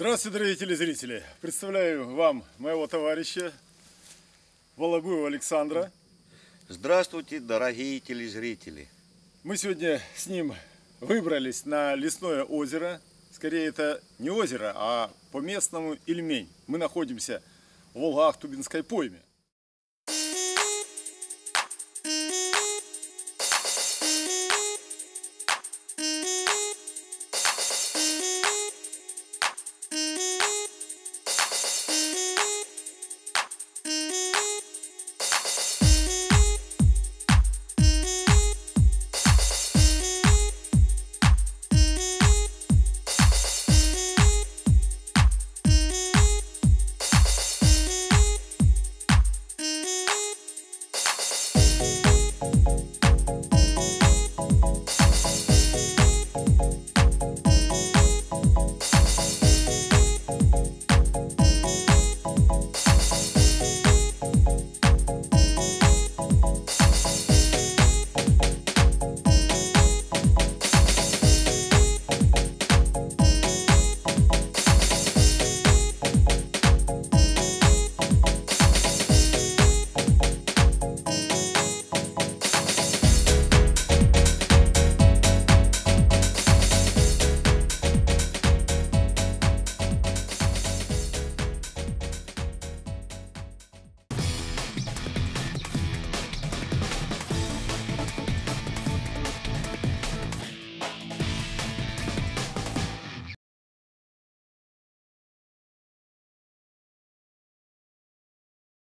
Здравствуйте, дорогие телезрители! Представляю вам моего товарища Волобуева Александра. Здравствуйте, дорогие телезрители! Мы сегодня с ним выбрались на лесное озеро. Скорее, это не озеро, а по-местному Ильмень. Мы находимся в Волгах-Тубинской пойме.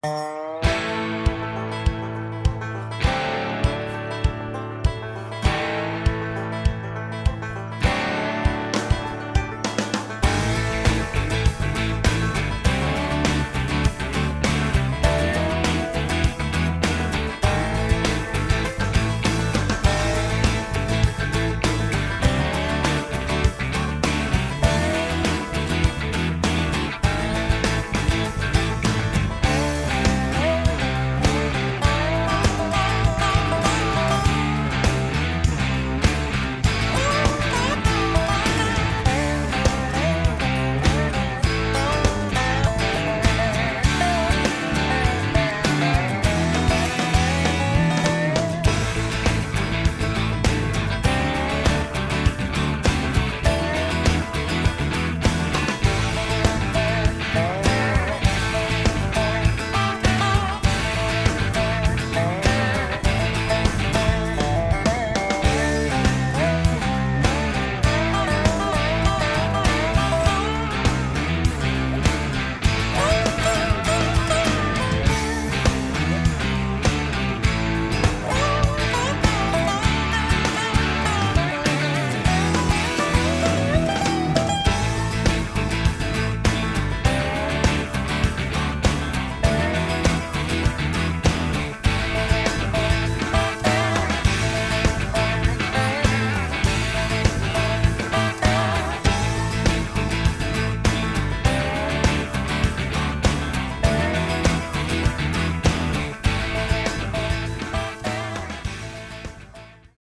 You